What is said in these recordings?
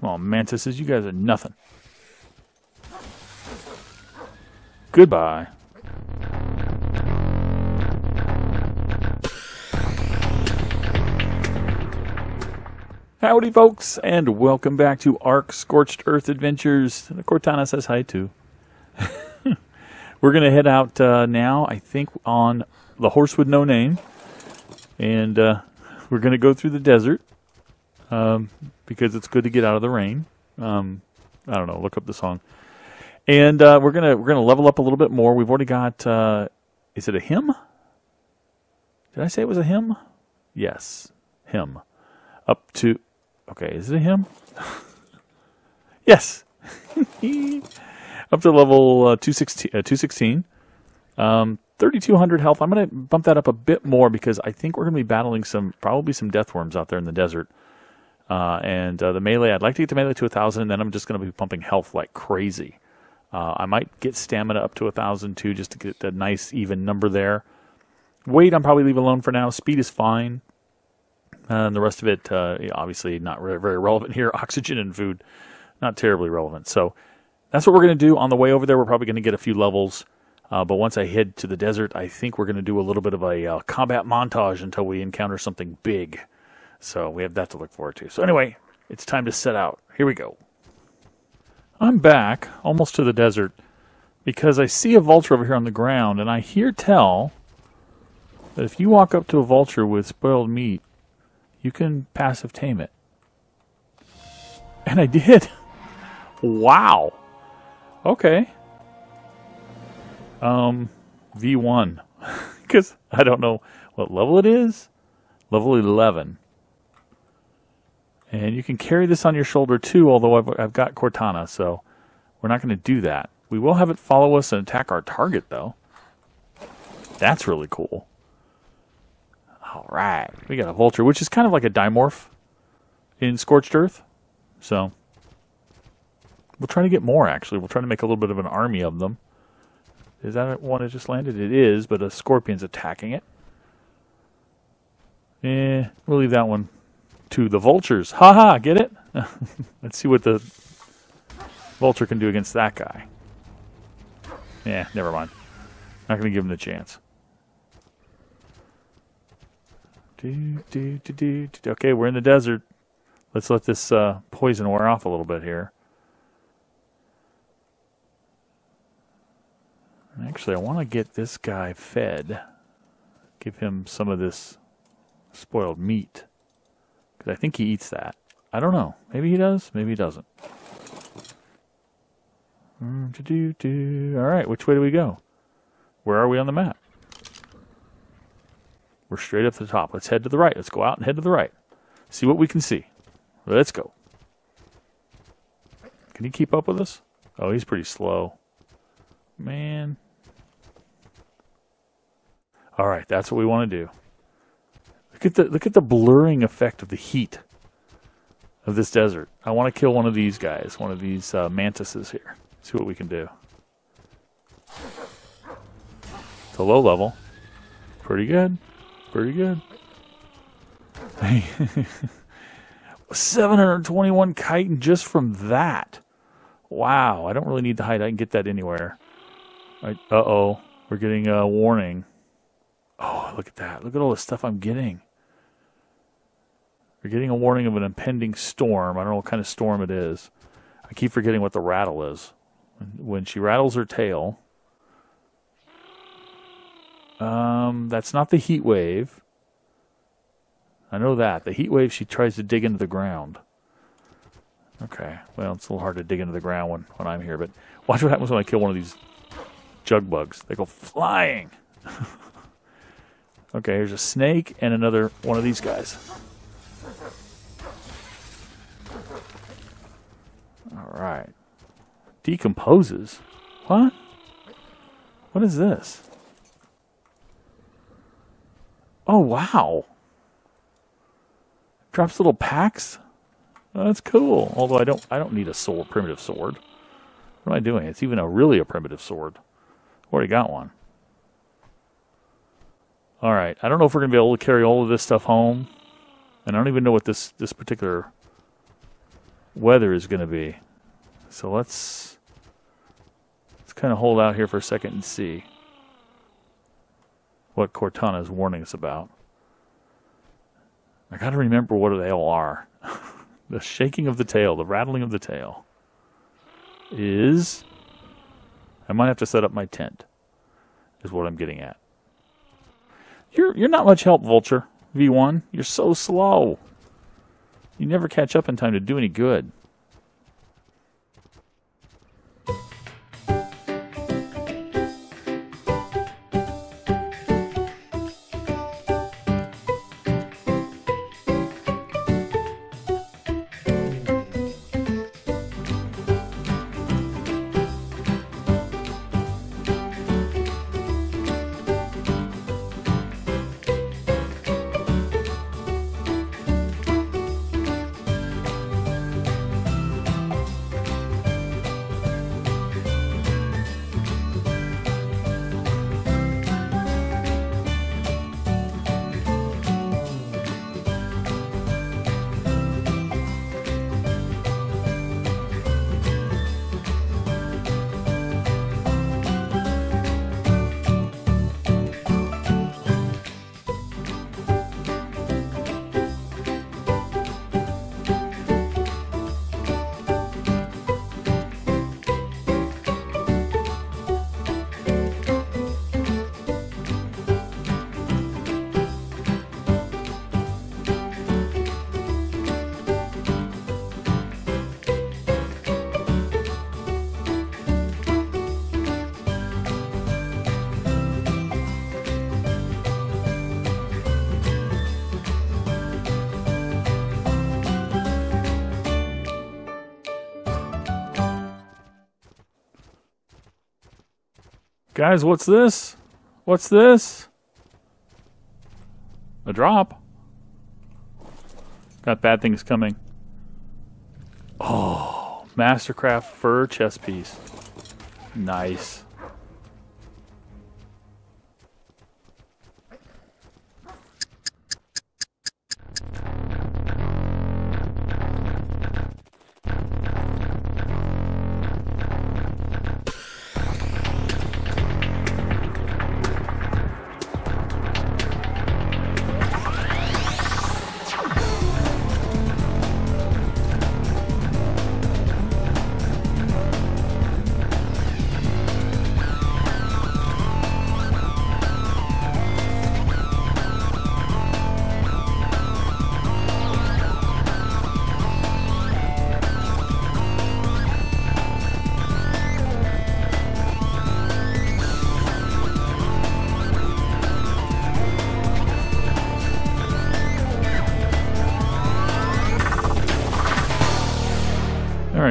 Come on, mantises, you guys are nothing. Goodbye. Howdy, folks, and welcome back to Ark Scorched Earth Adventures. Cortana says hi, too. We're going to head out uh, now, I think, on the horse with no name. And uh, we're going to go through the desert um, because it's good to get out of the rain. Um, I don't know. Look up the song. And uh, we're gonna we're gonna level up a little bit more. We've already got. Uh, is it a hymn? Did I say it was a hymn? Yes, hymn. Up to Okay, is it a hymn? yes. up to level uh, 216. Uh, 216. Um, 3200 health. I'm going to bump that up a bit more because I think we're going to be battling some, probably some death worms out there in the desert. Uh, and uh, the melee, I'd like to get the melee to 1,000, and then I'm just going to be pumping health like crazy. Uh, I might get stamina up to 1,000 too, just to get a nice even number there. Weight, I'm probably leave alone for now. Speed is fine. And the rest of it, uh, obviously, not very, very relevant here. Oxygen and food, not terribly relevant. So that's what we're going to do on the way over there. We're probably going to get a few levels. Uh, but once I head to the desert, I think we're going to do a little bit of a uh, combat montage until we encounter something big. So we have that to look forward to. So anyway, it's time to set out. Here we go. I'm back, almost to the desert, because I see a vulture over here on the ground, and I hear tell that if you walk up to a vulture with spoiled meat, you can passive tame it. And I did. Wow. Okay. Um, V1. Because I don't know what level it is. Level 11. And you can carry this on your shoulder too, although I've, I've got Cortana, so we're not going to do that. We will have it follow us and attack our target, though. That's really cool. All right. We got a vulture, which is kind of like a dimorph in Scorched Earth. So we'll try to get more, actually. We'll try to make a little bit of an army of them. Is that one that just landed? It is, but a scorpion's attacking it. Eh, we'll leave that one to the vultures. Ha ha, get it? Let's see what the vulture can do against that guy. Yeah, never mind. Not going to give him the chance. Okay, we're in the desert. Let's let this uh, poison wear off a little bit here. Actually, I want to get this guy fed. Give him some of this spoiled meat. Because I think he eats that. I don't know. Maybe he does. Maybe he doesn't. Mm, All right, which way do we go? Where are we on the map? We're straight up to the top. Let's head to the right. Let's go out and head to the right. See what we can see. Let's go. Can he keep up with us? Oh, he's pretty slow. Man. All right, that's what we want to do. Look at the look at the blurring effect of the heat of this desert. I want to kill one of these guys, one of these uh, mantises here. See what we can do. It's a low level. Pretty good. Pretty good. 721 chitin just from that. Wow, I don't really need to hide. I can get that anywhere. Right. Uh-oh. We're getting a warning. Oh, look at that. Look at all the stuff I'm getting. We're getting a warning of an impending storm. I don't know what kind of storm it is. I keep forgetting what the rattle is. When she rattles her tail, um, that's not the heat wave. I know that. The heat wave, she tries to dig into the ground. Okay. Well, it's a little hard to dig into the ground when, when I'm here, but watch what happens when I kill one of these jug bugs. They go flying. okay, here's a snake and another one of these guys. All right. Decomposes? What? What is this? Oh, wow. Drops little packs? Oh, that's cool. Although I don't I don't need a sword, primitive sword. What am I doing? It's even a really a primitive sword. Already got one. All right. I don't know if we're going to be able to carry all of this stuff home. And I don't even know what this this particular weather is going to be. So let's let's kind of hold out here for a second and see what Cortana is warning us about. I got to remember what they all are. the shaking of the tail, the rattling of the tail is I might have to set up my tent. Is what I'm getting at. You're you're not much help, Vulture. V1, you're so slow. You never catch up in time to do any good. Guys, what's this? What's this? A drop. Got bad things coming. Oh, Mastercraft fur chest piece. Nice.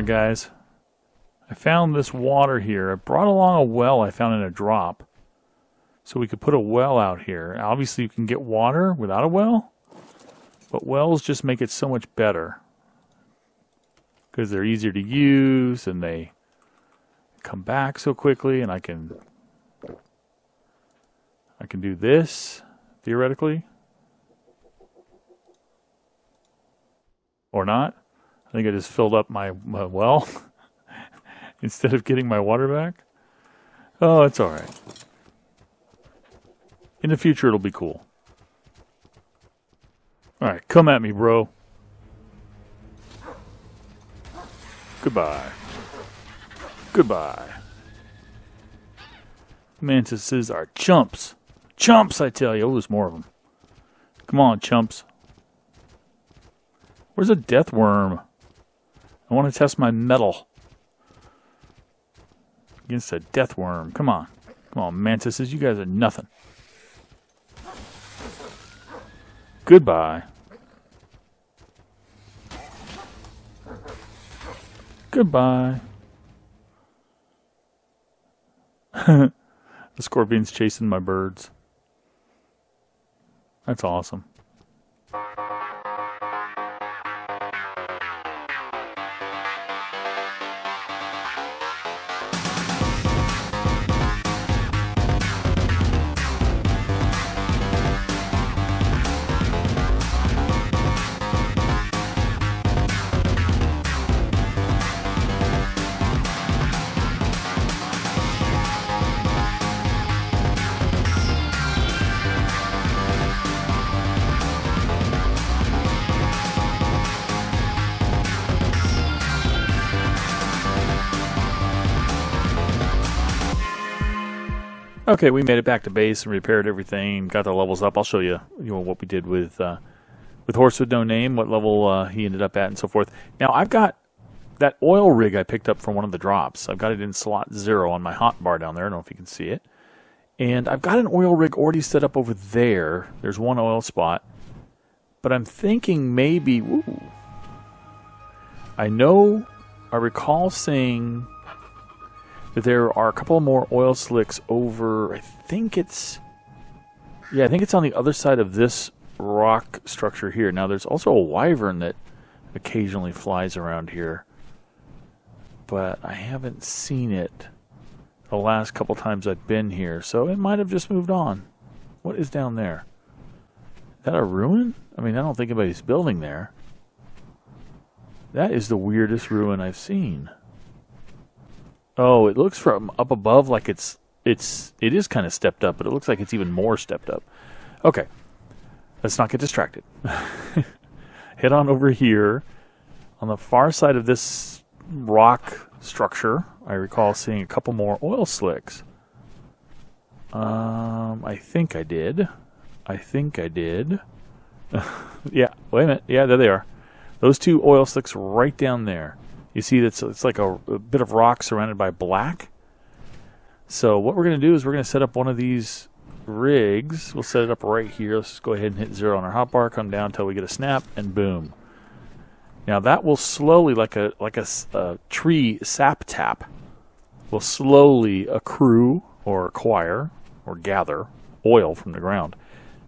Guys, I found this water here. I brought along a well I found in a drop. So we could put a well out here. Obviously you can get water without a well, but wells just make it so much better. Because they're easier to use and they come back so quickly and I can I can do this theoretically or not. I think I just filled up my, my well instead of getting my water back. Oh, it's all right. In the future, it'll be cool. All right, come at me, bro. Goodbye. Goodbye. Mantises are chumps. Chumps, I tell you. Oh, there's more of them. Come on, chumps. Where's a death worm? I want to test my mettle against a death worm. Come on. Come on, mantises. You guys are nothing. Goodbye. Goodbye. the scorpion's chasing my birds. That's awesome. Okay, we made it back to base and repaired everything, got the levels up. I'll show you, you know, what we did with uh, with horse with no name, what level uh, he ended up at, and so forth. Now I've got that oil rig I picked up from one of the drops. I've got it in slot zero on my hot bar down there. I don't know if you can see it. And I've got an oil rig already set up over there. There's one oil spot. But I'm thinking maybe. Ooh, I know, I recall that there are a couple more oil slicks over. I think it's. Yeah, I think it's on the other side of this rock structure here. Now, there's also a wyvern that occasionally flies around here but I haven't seen it the last couple times I've been here, so it might have just moved on. What is down there? Is that a ruin? I mean, I don't think anybody's building there. That is the weirdest ruin I've seen. Oh, it looks from up above like it's it's it is kind of stepped up, but it looks like it's even more stepped up. Okay. Let's not get distracted. Head on over here on the far side of this rock structure, I recall seeing a couple more oil slicks. Um, I think I did. I think I did. yeah, wait a minute. Yeah, there they are. Those two oil slicks right down there. You see, that's it's like a, a bit of rock surrounded by black. So what we're going to do is we're going to set up one of these rigs. We'll set it up right here. Let's just go ahead and hit zero on our hotbar. Come down until we get a snap, and boom. Now that will slowly, like a like a, a tree sap tap, will slowly accrue or acquire or gather oil from the ground.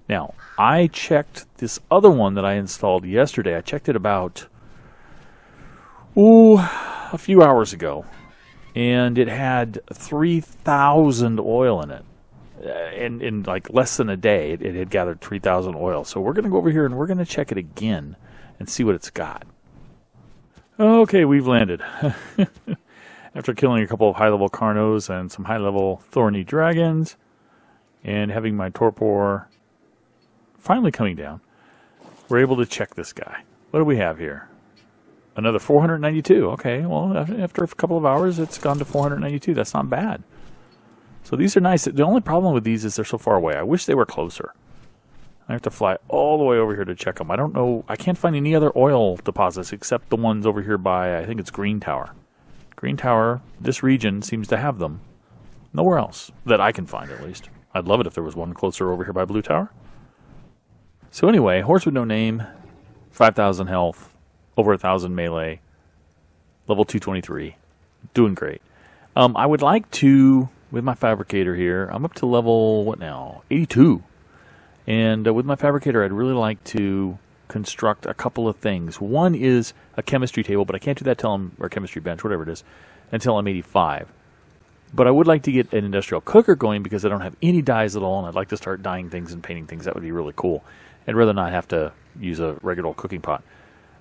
Now I checked this other one that I installed yesterday. I checked it about ooh a few hours ago, and it had three thousand oil in it. Uh, in like less than a day, it, it had gathered three thousand oil. So we're going to go over here and we're going to check it again and see what it's got. Okay, we've landed. After killing a couple of high-level Carnos and some high-level Thorny Dragons, and having my Torpor finally coming down, we're able to check this guy. What do we have here? Another 492. Okay, well, after a couple of hours, it's gone to 492. That's not bad. So these are nice. The only problem with these is they're so far away. I wish they were closer. I have to fly all the way over here to check them. I don't know. I can't find any other oil deposits except the ones over here by, I think it's Green Tower. Green Tower, this region seems to have them. Nowhere else that I can find, at least. I'd love it if there was one closer over here by Blue Tower. So anyway, horse with no name, 5,000 health, over a 1,000 melee, level 223, doing great. Um, I would like to, with my fabricator here, I'm up to level, what now, 82. And uh, with my fabricator, I'd really like to construct a couple of things. One is a chemistry table, but I can't do that until I'm, or chemistry bench, whatever it is, until I'm 85. But I would like to get an industrial cooker going because I don't have any dyes at all, and I'd like to start dyeing things and painting things. That would be really cool. I'd rather not have to use a regular cooking pot.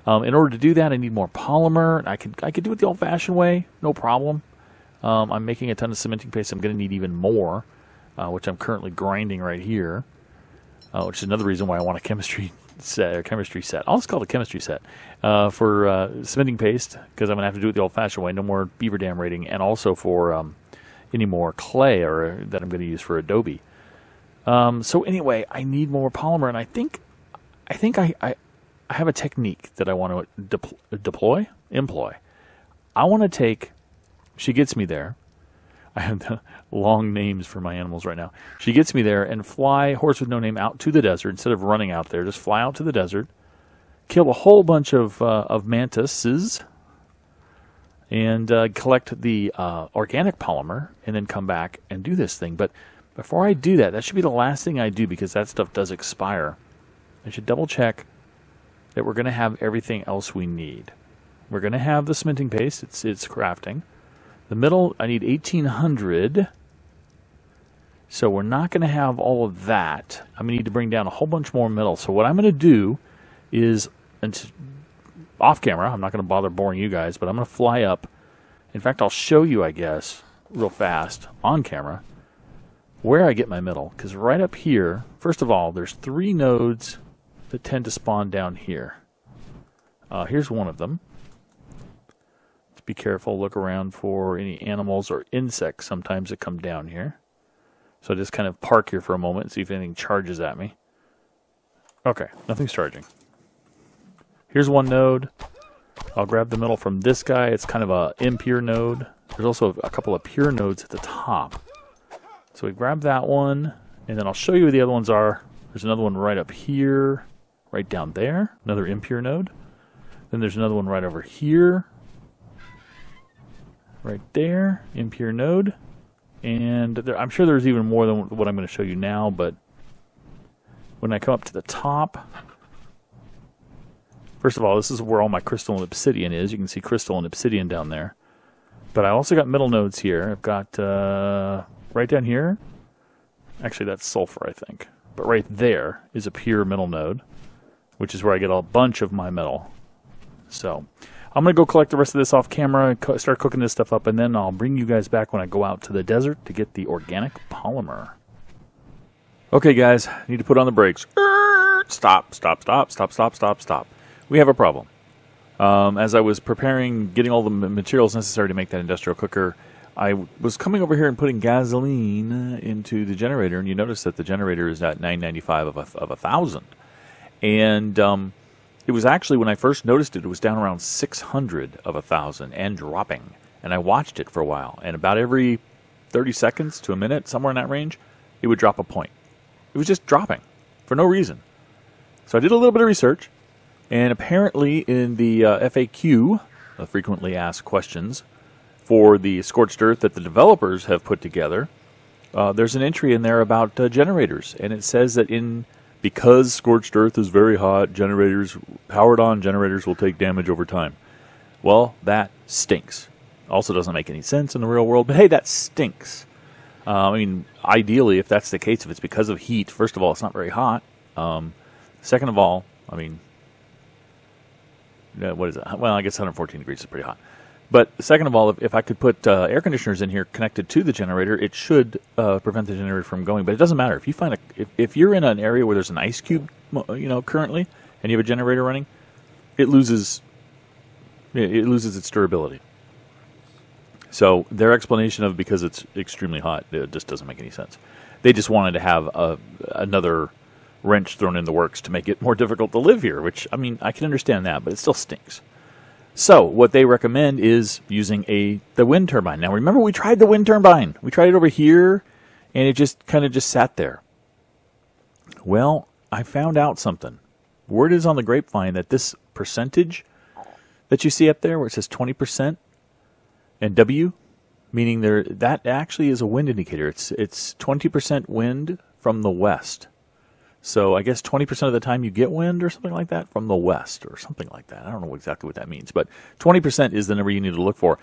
Um, in order to do that, I need more polymer. I could I could do it the old-fashioned way, no problem. Um, I'm making a ton of cementing paste. I'm going to need even more, uh, which I'm currently grinding right here uh, which is another reason why I want a chemistry set or chemistry set. I'll just call it a chemistry set uh, for uh, cementing paste because I'm gonna have to do it the old-fashioned way. No more beaver dam rating, and also for um, any more clay or that I'm going to use for Adobe. Um, so anyway, I need more polymer, and I think I think I, I, I have a technique that I want to de- deploy, employ. I want to take. She gets me there. I have the long names for my animals right now. She gets me there and fly horse with no name out to the desert instead of running out there. Just fly out to the desert, kill a whole bunch of uh, of mantises, and uh, collect the uh, organic polymer, and then come back and do this thing. But before I do that, that should be the last thing I do because that stuff does expire. I should double check that we're going to have everything else we need. We're going to have the cementing paste. It's it's crafting. The middle, I need 1800. So we're not going to have all of that. I'm going to need to bring down a whole bunch more metal. So what I'm going to do is, off camera, I'm not going to bother boring you guys, but I'm going to fly up. In fact, I'll show you, I guess, real fast on camera where I get my metal. Because right up here, first of all, there's three nodes that tend to spawn down here. Uh, here's one of them be careful. Look around for any animals or insects sometimes that come down here. So I just kind of park here for a moment and see if anything charges at me. Okay, nothing's charging. Here's one node. I'll grab the metal from this guy. It's kind of a impure node. There's also a couple of pure nodes at the top. So we grab that one, and then I'll show you where the other ones are. There's another one right up here, right down there, another impure node. Then there's another one right over here, right there, impure node. And there, I'm sure there's even more than what I'm going to show you now, but when I come up to the top, first of all, this is where all my crystal and obsidian is. You can see crystal and obsidian down there. But I also got metal nodes here. I've got uh, right down here. Actually, that's sulfur, I think. But right there is a pure metal node, which is where I get a bunch of my metal. So I'm going to go collect the rest of this off camera co start cooking this stuff up, and then I'll bring you guys back when I go out to the desert to get the organic polymer. Okay, guys, need to put on the brakes. Stop, stop, stop, stop, stop, stop, stop. We have a problem. Um, as I was preparing, getting all the materials necessary to make that industrial cooker, I was coming over here and putting gasoline into the generator, and you notice that the generator is at 995 of a, of a thousand. And um, it was actually when I first noticed it, it was down around 600 of a thousand and dropping. And I watched it for a while, and about every 30 seconds to a minute, somewhere in that range, it would drop a point. It was just dropping for no reason. So I did a little bit of research, and apparently in the uh, FAQ, the frequently asked questions, for the scorched earth that the developers have put together, uh, there's an entry in there about uh, generators, and it says that in because scorched earth is very hot, generators powered on generators will take damage over time. Well, that stinks. Also, doesn't make any sense in the real world, but hey, that stinks. Uh, I mean, ideally, if that's the case, if it's because of heat, first of all, it's not very hot. Um, second of all, I mean, what is it? Well, I guess 114 degrees is pretty hot. But second of all, if, if I could put uh, air conditioners in here connected to the generator, it should uh, prevent the generator from going. But it doesn't matter if you find a if, if you're in an area where there's an ice cube, you know, currently, and you have a generator running, it loses it loses its durability. So their explanation of because it's extremely hot, it just doesn't make any sense. They just wanted to have a, another wrench thrown in the works to make it more difficult to live here, which I mean I can understand that, but it still stinks. So what they recommend is using a the wind turbine. Now remember we tried the wind turbine. We tried it over here and it just kind of just sat there. Well, I found out something. Word is on the grapevine that this percentage that you see up there where it says 20% and W meaning there that actually is a wind indicator. It's it's 20% wind from the west. So I guess 20% of the time you get wind or something like that from the west or something like that. I don't know exactly what that means, but 20% is the number you need to look for.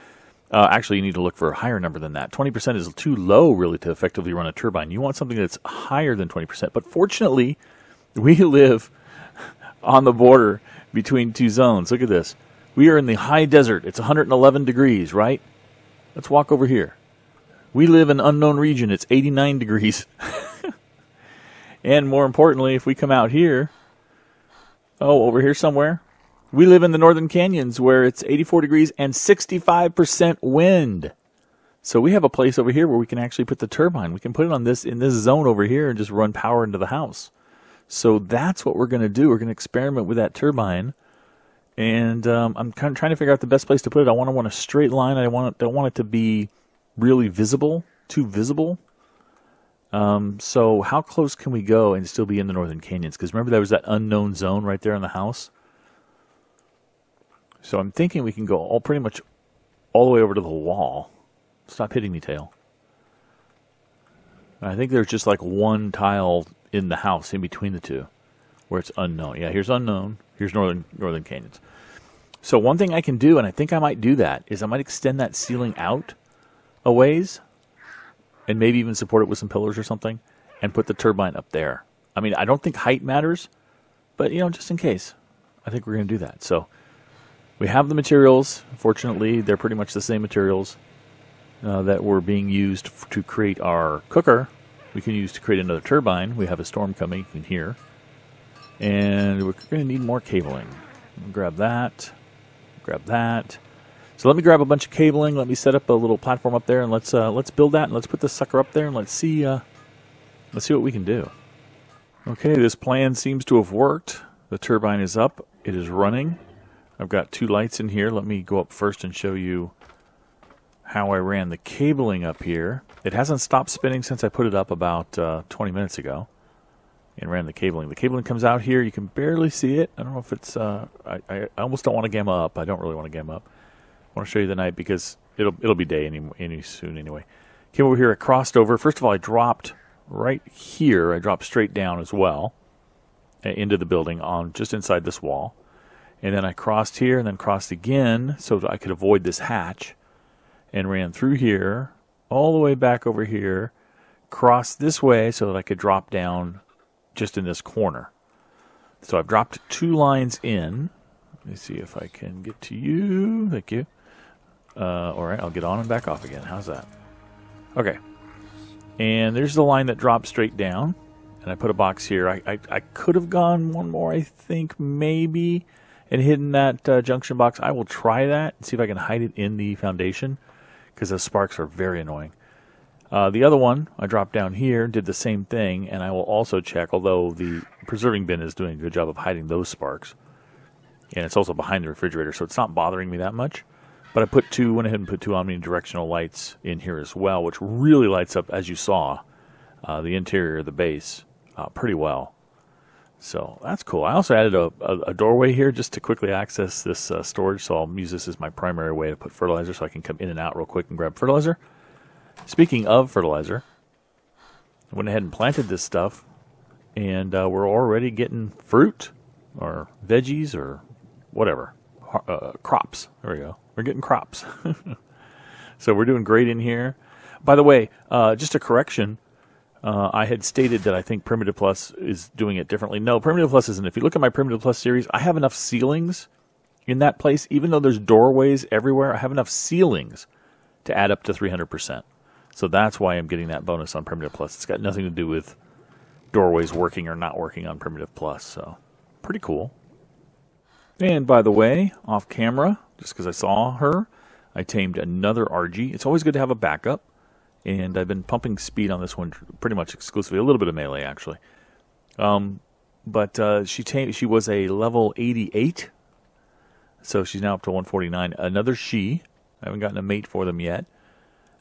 Uh, actually, you need to look for a higher number than that. 20% is too low, really, to effectively run a turbine. You want something that's higher than 20%. But fortunately, we live on the border between two zones. Look at this. We are in the high desert. It's 111 degrees, right? Let's walk over here. We live in unknown region. It's 89 degrees. And more importantly, if we come out here, oh, over here somewhere, we live in the northern canyons where it's 84 degrees and 65% wind. So we have a place over here where we can actually put the turbine. We can put it on this in this zone over here and just run power into the house. So that's what we're going to do. We're going to experiment with that turbine, and um, I'm kind of trying to figure out the best place to put it. I want to want a straight line. I want don't want it to be really visible, too visible. Um, so how close can we go and still be in the Northern Canyons? Because remember there was that unknown zone right there in the house. So I'm thinking we can go all pretty much all the way over to the wall. Stop hitting me, tail. I think there's just like one tile in the house in between the two where it's unknown. Yeah, here's unknown. Here's northern northern canyons. So one thing I can do, and I think I might do that, is I might extend that ceiling out a ways and maybe even support it with some pillars or something and put the turbine up there. I mean, I don't think height matters, but you know, just in case, I think we're going to do that. So we have the materials. Fortunately, they're pretty much the same materials uh, that were being used f- to create our cooker. We can use to create another turbine. We have a storm coming, in here. And we're going to need more cabling. Grab that. Grab that. So let me grab a bunch of cabling. Let me set up a little platform up there, and let's uh, let's build that, and let's put this sucker up there, and let's see uh, Let's see what we can do. Okay, this plan seems to have worked. The turbine is up. It is running. I've got two lights in here. Let me go up first and show you how I ran the cabling up here. It hasn't stopped spinning since I put it up about uh, 20 minutes ago and ran the cabling. The cabling comes out here. You can barely see it. I don't know if it's. Uh, I, I almost don't want to gamma up. I don't really want to gamma up. I want to show you the night because it'll it'll be day any any soon anyway. Came over here. I crossed over. First of all, I dropped right here. I dropped straight down as well into the building on just inside this wall, and then I crossed here and then crossed again so I could avoid this hatch, and ran through here all the way back over here, crossed this way so that I could drop down just in this corner. So I've dropped two lines in. Let me see if I can get to you. Thank you. Uh, all right, I'll get on and back off again. How's that? Okay. And there's the line that drops straight down. And I put a box here. I, I, I could have gone one more, I think, maybe, and hidden that uh, junction box. I will try that and see if I can hide it in the foundation because the sparks are very annoying. Uh, the other one, I dropped down here, did the same thing, and I will also check, although the preserving bin is doing a good job of hiding those sparks. And it's also behind the refrigerator, so it's not bothering me that much. But I put two, went ahead and put two omnidirectional lights in here as well, which really lights up, as you saw, uh, the interior of the base uh, pretty well. So that's cool. I also added a, a, a doorway here just to quickly access this uh, storage, so I'll use this as my primary way to put fertilizer so I can come in and out real quick and grab fertilizer. Speaking of fertilizer, I went ahead and planted this stuff, and uh, we're already getting fruit or veggies or whatever uh, crops. There we go. We're getting crops. so we're doing great in here. By the way, uh, just a correction. Uh, I had stated that I think Primitive Plus is doing it differently. No, Primitive Plus isn't. If you look at my Primitive Plus series, I have enough ceilings in that place. Even though there's doorways everywhere, I have enough ceilings to add up to 300%. So that's why I'm getting that bonus on Primitive Plus. It's got nothing to do with doorways working or not working on Primitive Plus. So pretty cool. And by the way, off camera, just because I saw her, I tamed another Argy. It's always good to have a backup. And I've been pumping speed on this one pretty much exclusively, a little bit of melee actually. Um, but uh, she tamed, she was a level 88, so she's now up to 149. Another she. I haven't gotten a mate for them yet.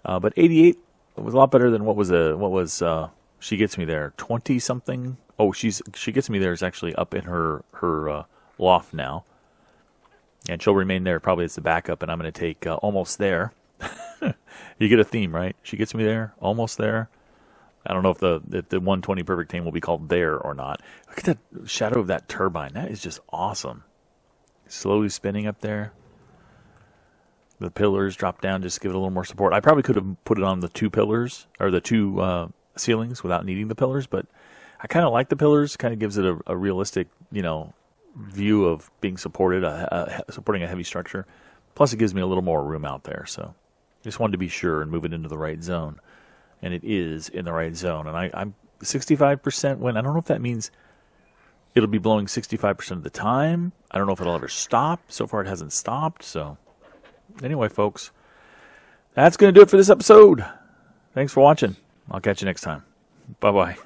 Uh, but 88 was a lot better than what was a what was uh, she gets me there twenty something. Oh, she's she gets me there is actually up in her her uh, loft now, and she'll remain there probably as the backup. And I'm going to take uh, almost there. you get a theme, right? She gets me there, almost there. I don't know if the if the 120 perfect tame will be called there or not. Look at that shadow of that turbine. That is just awesome. Slowly spinning up there the pillars drop down just to give it a little more support. I probably could have put it on the two pillars or the two uh, ceilings without needing the pillars, but I kind of like the pillars. Kind of gives it a, a, realistic, you know, view of being supported, uh, supporting a heavy structure. Plus, it gives me a little more room out there. So, just wanted to be sure and move it into the right zone, and it is in the right zone. And I, I'm 65% when I don't know if that means it'll be blowing 65% of the time. I don't know if it'll ever stop. So far, it hasn't stopped. So anyway, folks, that's going to do it for this episode. Thanks for watching. I'll catch you next time. Bye bye.